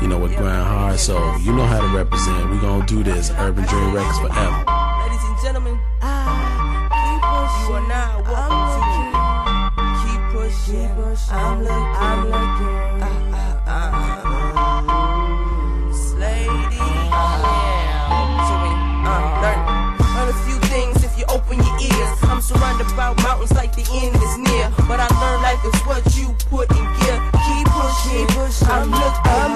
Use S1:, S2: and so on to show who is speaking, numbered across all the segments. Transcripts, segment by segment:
S1: You know, we grind hard, so you know how to represent. We gonna do this. Urban Dream Records forever.
S2: Ladies and gentlemen, you are now welcome to Keep Pushing. I'm looking, I'm looking. Uh, uh, uh. Slady. So we, uh, learn, learn a few things if you open your ears. I'm surrounded by mountains like the end is near. But I learned life is what you put in gear. Keep pushing. I'm looking, I'm looking.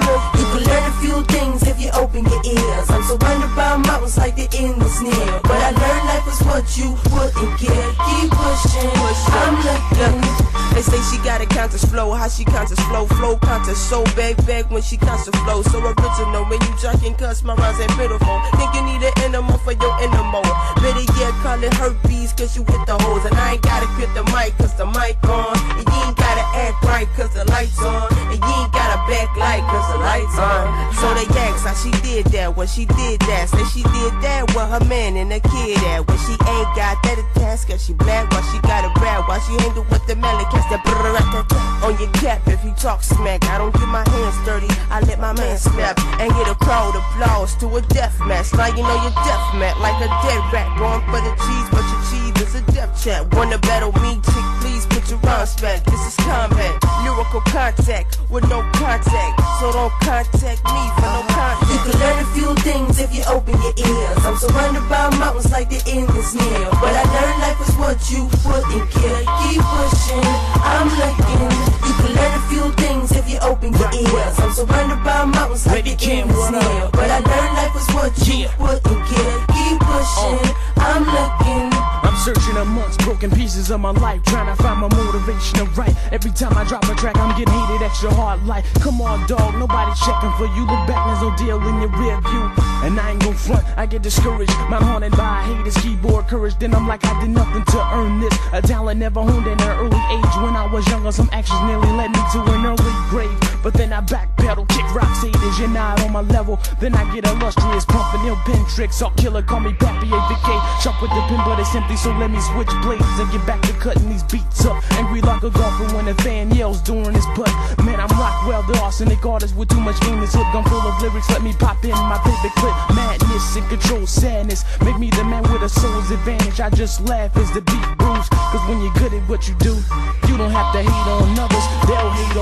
S2: You wouldn't get. Keep pushing. I'm looking. They say she got a conscious flow, how she conscious flow, flow conscious, so big, big when she conscious flow, so original. When you jocking, cuss my rhymes ain't pitiful. Think you need an animal for your animal. Better yet, call it herpes, cause you hit the holes. And I ain't gotta quit the mic, cause the mic on. And you ain't gotta act right, cause the lights on. Lights on. So they ask how she did that, when she did that. Say she did that with her man and a kid at. When she ain't got that attached, cause she black, while she got it bad, while she hanging with the melon cats that on your cap if you talk smack. I don't get my hands dirty, I let my man snap and get a crowd applause to a death match. Now you know you're death mat like a dead rat going for the cheese, but your cheese is a death chat. Wanna battle me, chick? Please put your rhymes back. This is combat, lyrical contact with no contact, so don't contact me for no uh-huh. contact. You can learn a few things if you open your ears. I'm surrounded by mountains like the end is near, but I learned life is what you put in gear. Keep pushing. I'm looking. You can learn a few things if you open your ears. I'm surrounded by mountains like the end is near. But I learned life was what you put in
S3: broken pieces of my life, trying to find my motivation to write. Every time I drop a track, I'm getting hated extra hard. Like, come on, dog, nobody checking for you. Look back, there's no deal in your rear view. And I ain't gon' front, I get discouraged. My haunted by haters, keyboard courage. Then I'm like, I did nothing to earn this. A talent never honed in an early age. When I was younger, some actions nearly led me to an early grave. But then I backpedal, kick rocks, haters, you're not on my level. Then I get illustrious, pumping ill pen tricks. All killer, call me Pappy AVK. Sharp with the pen, but it's empty, so let me switch blades and get back to cutting these beats up. Angry like a golfer when a fan yells during his putt. Man, I'm Rockwell, the arsenic artist with too much. This hook gun full of lyrics, let me pop in my paper clip. Madness and control sadness. Make me the man with a soul's advantage. I just laugh as the beat brews. Cause when you're good at what you do, you don't have to hate on others, they'll hate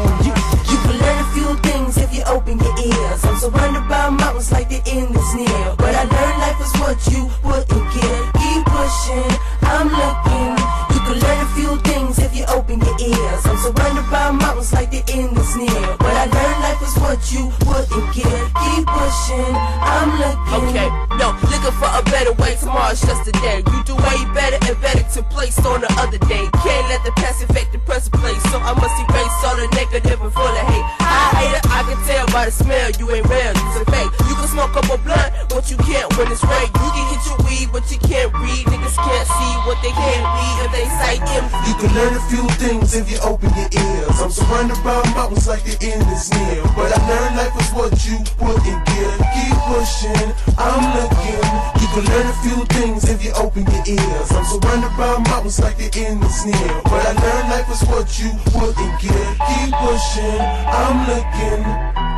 S2: I'm looking. You can learn a few things if you open your ears. I'm surrounded by mountains like the end is near. But I learned life is what you wouldn't gear. Keep pushing, I'm looking. Okay, no, looking for a better way. Tomorrow's just a day. You do way better and better to place on the other day. Can't let the past affect the present place. So I must erase all the negative and full of hate. I hate it, I can tell by the smell. You ain't real, you's a fake. Smoke up a blunt, but you can't when it's rain. You can hit your weed, but you can't read. Niggas can't see what they can't read if they sight empty.
S4: You can learn a few things if you open your ears. I'm surrounded by mountains like the end is near. But I learned life is what you put in gear. Keep pushing, I'm looking. You can learn a few things if you open your ears. I'm surrounded by mountains like the end is near. But I learned life is what you put in gear. Keep pushing, I'm looking.